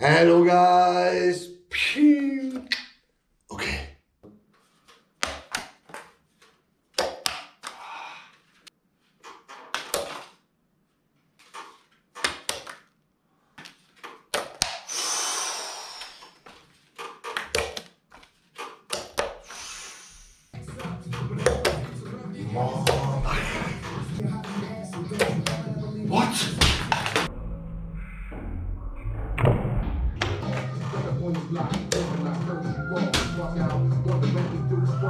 Hello guys. Okay. What?